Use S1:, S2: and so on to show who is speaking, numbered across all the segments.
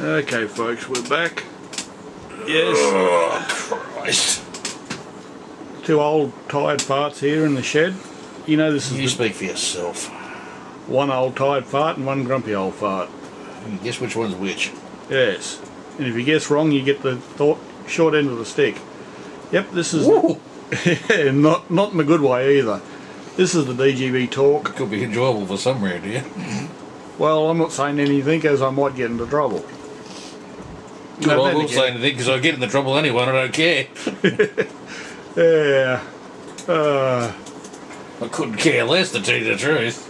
S1: Okay, folks, we're back. Yes,
S2: Oh, Christ.
S1: two old tired farts here in the shed. You know this is
S2: You speak for yourself.
S1: one old tired fart and one grumpy old fart.
S2: Hmm, guess which one's which?
S1: Yes, and if you guess wrong, you get the thought, short end of the stick. Yep, this is
S2: Ooh,
S1: not not in a good way either. This is the DGB talk.
S2: It could be enjoyable for some round here.
S1: Well, I'm not saying anything as I might get into trouble.
S2: Well,
S1: No,
S2: I will say anything because I get into trouble anyway and I don't care.
S1: Yeah. Uh,
S2: I couldn't care less to tell you the truth.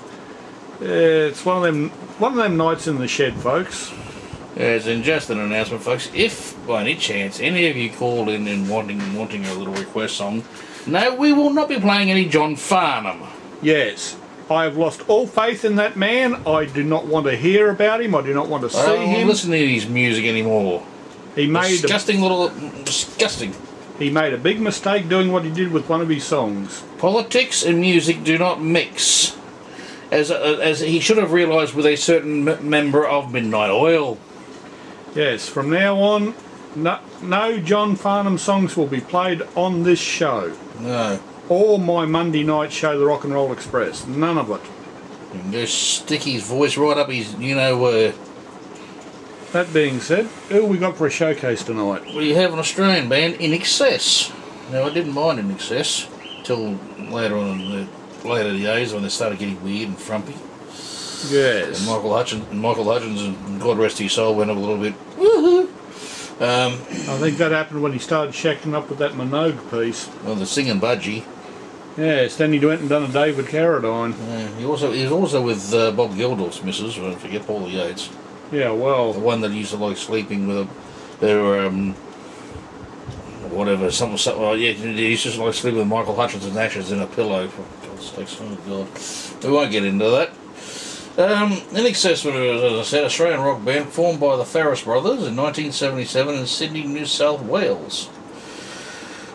S1: yeah, it's one of them one of them nights in the shed, folks.
S2: As in just an announcement, folks, if by any chance any of you called in and wanting wanting a little request song, no, we will not be playing any John Farnham.
S1: Yes. I have lost all faith in that man. I do not want to hear about him. I do not want to see him.
S2: I don't
S1: him.
S2: listen to his music anymore.
S1: He made a,
S2: Disgusting little, disgusting.
S1: he made a big mistake doing what he did with one of his songs.
S2: Politics and music do not mix, as uh, as he should have realised with a certain m- member of Midnight Oil.
S1: Yes, from now on, no, no John Farnham songs will be played on this show
S2: No,
S1: or my Monday night show, The Rock and Roll Express. None of it.
S2: can just stick his voice right up his, you know where.
S1: That being said, who we got for a showcase tonight?
S2: We have an Australian band, INXS. Now I didn't mind INXS till later on in the later days when they started getting weird and frumpy. And
S1: Yes.
S2: Michael Hutchence, and Michael Hutchence, and God rest his soul, went up a little bit. Woohoo! Um,
S1: I think that happened when he started shacking up with that Minogue piece.
S2: well, the singing budgie.
S1: Yes, then he went and done a David Carradine.
S2: Yeah, he also he was also with uh, Bob Geldof's missus. I forget Paula Yates,
S1: Yeah, well.
S2: the one that used to like sleeping with a, her um, whatever something. something oh, yeah, he used to like sleeping with Michael Hutchence's ashes in a pillow. For God's sakes, oh God, we won't get into that. Um, INXS, was, as I said, Australian rock band formed by the Farriss brothers in 1977 in Sydney, New South Wales.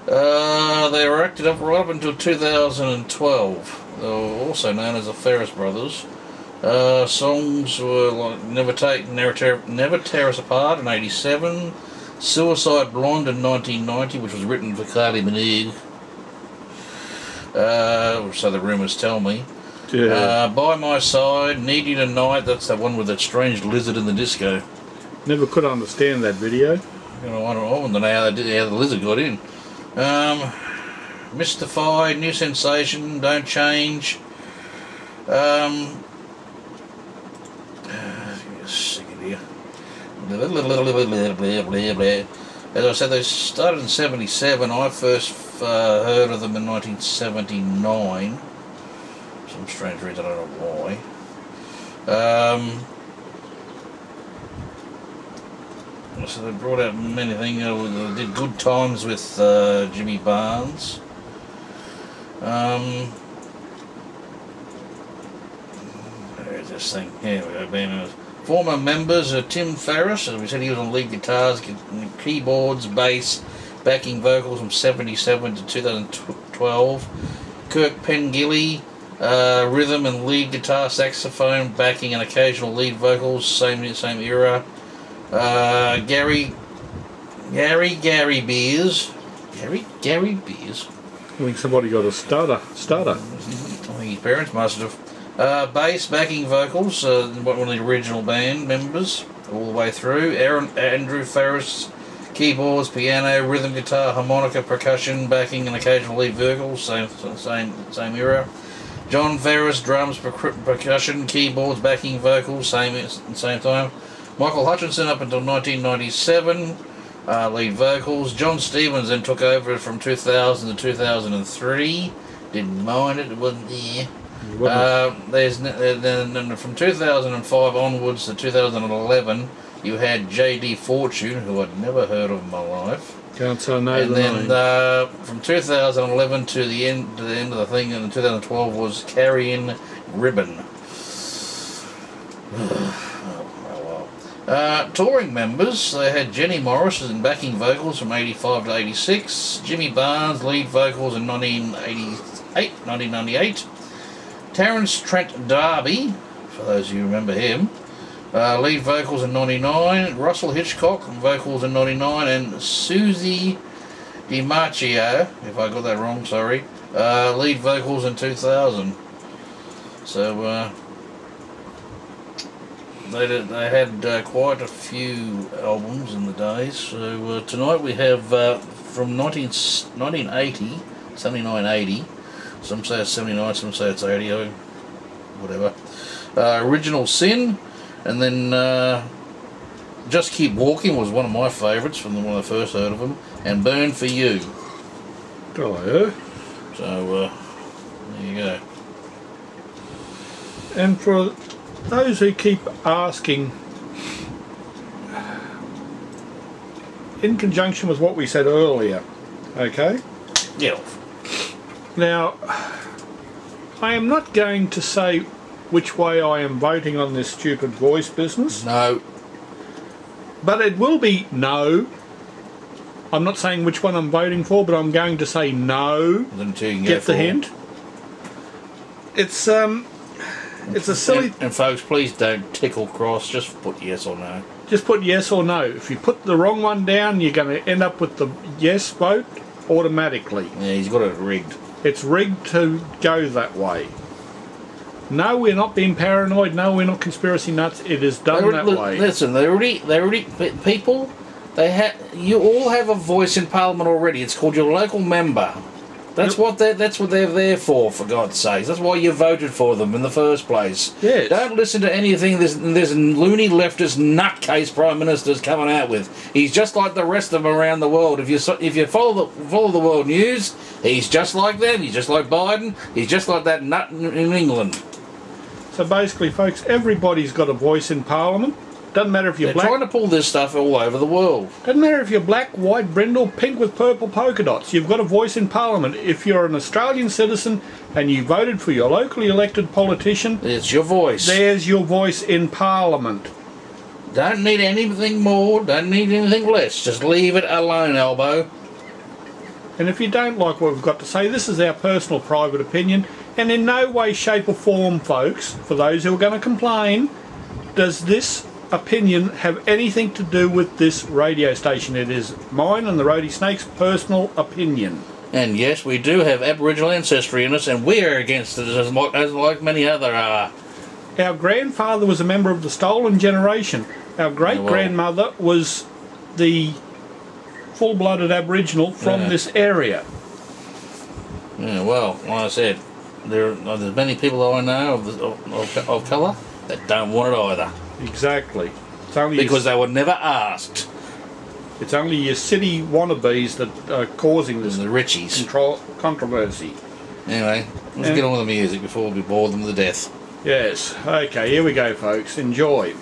S2: Uh, they were active up right up until 2012. They were also known as the Farriss Brothers. Uh, songs were like Never Take, Never Tear, Never Tear Us Apart in '87, Suicide Blonde in 1990, which was written for Kylie Minogue. Uh, so the rumours tell me.
S1: yeah.
S2: Uh, By My Side, Need You Tonight, that's that one with that strange lizard in the disco.
S1: Never could understand that video.
S2: You know, I don't, know how, did, how the lizard got in. Um, Mystified, New Sensation, Don't Change. Um, sick of here. As I said, they started in 77. I first uh, heard of them in 1979. Some strange reason, I don't know why. Um, so they brought out many things. Uh, they did Good Times with uh, Jimmy Barnes. Um, where is this thing? Here we go. Former members are Tim Farriss, as we said, he was on lead guitars, keyboards, bass, backing vocals from 77 to 2012. Kirk Pengilly, uh, rhythm and lead guitar, saxophone, backing, and occasional lead vocals, same same era. Uh, Gary, Gary, Gary Beers, Gary, Gary Beers.
S1: I think somebody got a stutter. Stutter.
S2: I think his parents must have. Uh, bass, backing vocals, uh, one of the original band members, all the way through. Aaron, Andrew Farriss, keyboards, piano, rhythm guitar, harmonica, percussion, backing, and occasional lead vocals, same same same era. Jon Farriss, drums, percu- percussion, keyboards, backing vocals, same same time. Michael Hutchence up until 1997, uh, lead vocals. Jon Stevens then took over from 2000 to 2003. Didn't mind it, it wasn't there. Uh, there's n- uh, then from 2005 onwards to 2011, you had J.D. Fortune, who I'd never heard of in my life.
S1: Can't say no
S2: and then uh, from 2011 to the end to the end of the thing in 2012 was Ciaran Gribbin. oh. Uh, touring members, they had Jenny Morris in backing vocals from 85 to 86, Jimmy Barnes lead vocals in 1988, 1998, Terence Trent D'Arby, for those of you who remember him, Uh, lead vocals in 99, Russell Hitchcock, vocals in 99, and Susie DiMarcio, if I got that wrong, sorry, uh, lead vocals in 2000. So, uh, they, did, they had uh, quite a few albums in the days. So, uh, tonight we have uh, from 19, 1980, 79 80. Some say it's 79, some say it's 80, oh, whatever. Uh, Original Sin, and then uh, Just Keep Walking was one of my favourites from the, when I first heard of them, and Burn for You.
S1: Hello.
S2: So, uh, there you go.
S1: And for those who keep asking, in conjunction with what we said earlier, okay?
S2: Yeah.
S1: Now, I am not going to say which way I am voting on this stupid voice business,
S2: No.
S1: but it will be no. I'm not saying which one I'm voting for, but I'm going to say no.
S2: Until you can go
S1: Get the hint? It's um, it's a silly.
S2: And, and folks, please don't tickle cross. Just put yes or no.
S1: Just put yes or no. If you put the wrong one down, you're going to end up with the yes vote automatically.
S2: Yeah, he's got it rigged.
S1: It's rigged to go that way. No, we're not being paranoid. No, we're not conspiracy nuts. It is done that way.
S2: Listen, they already, they already, pe- people, they have, you all have a voice in Parliament already. It's called your local member. That's what they that's what they're there for, for God's sake. That's why you voted for them in the first place.
S1: Yes.
S2: Don't listen to anything this this loony leftist nutcase prime minister's coming out with. He's just like the rest of them around the world. If you if you follow the follow the world news, he's just like them. He's just like Biden. He's just like that nut in in England.
S1: So basically, folks, everybody's got a voice in Parliament. Doesn't matter if you're
S2: They're
S1: black.
S2: trying to pull this stuff all over the world.
S1: Doesn't matter if you're black, white, brindle, pink with purple polka dots. You've got a voice in Parliament. If you're an Australian citizen and you voted for your locally elected politician,
S2: It's your voice.
S1: there's your voice in Parliament.
S2: Don't need anything more, don't need anything less. Just leave it alone, Elbow.
S1: And if you don't like what we've got to say, this is our personal private opinion. And in no way, shape, or form, folks, for those who are going to complain, does this opinion have anything to do with this radio station. It is mine and the Roadie Snake's personal opinion.
S2: And yes, we do have Aboriginal ancestry in us, and we are against it as, mo- as like many other are.
S1: Our grandfather was a member of the Stolen Generation. Our great grandmother was the full blooded Aboriginal from
S2: Yeah.
S1: this area.
S2: Yeah, well, like I said, there are there's many people I know of, of, of, of colour that don't want it either
S1: Exactly. It's only
S2: because
S1: your,
S2: they were never asked.
S1: it's only your city wannabes that are causing this
S2: the Richies.
S1: control, controversy.
S2: Anyway, let's
S1: Yeah.
S2: get on with the music before we bore them to death.
S1: Yes. Okay, here we go, folks. Enjoy.